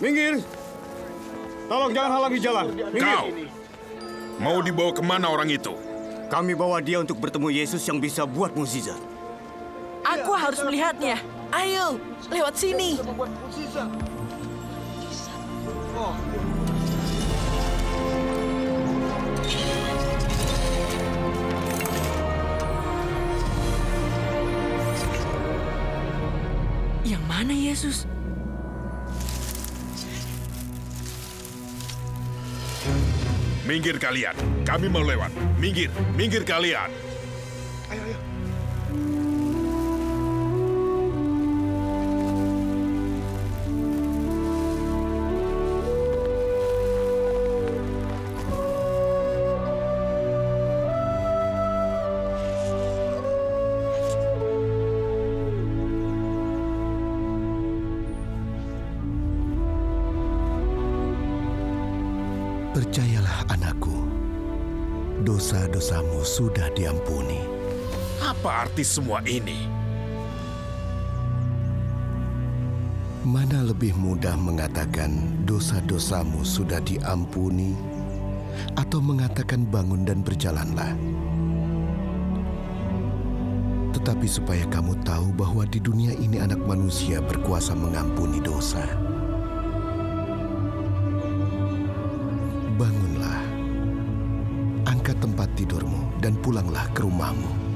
Minggir! Tolong jangan halangi jalan. Minggir! Kau! Mau dibawa ke mana orang itu? Kami bawa dia untuk bertemu Yesus yang bisa buat mukjizat. Aku harus melihatnya. Ayo, lewat sini. Yang mana Yesus? Minggir kalian. Kami mau lewat. Minggir, minggir kalian. Percayalah anakku, dosa-dosamu sudah diampuni. Apa arti semua ini? Mana lebih mudah mengatakan dosa-dosamu sudah diampuni atau mengatakan bangun dan berjalanlah? Tetapi supaya kamu tahu bahwa di dunia ini anak manusia berkuasa mengampuni dosa. Tempat tidurmu dan pulanglah ke rumahmu.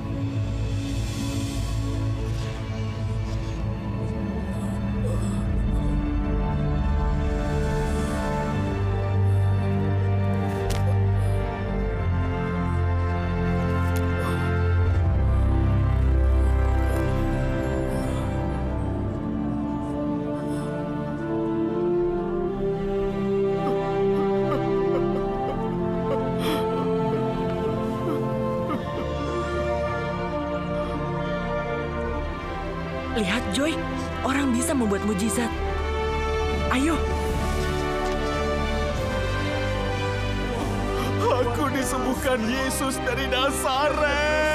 Lihat Joy, orang bisa membuat mujizat. Ayo, Aku disembuhkan Yesus dari Nazaret.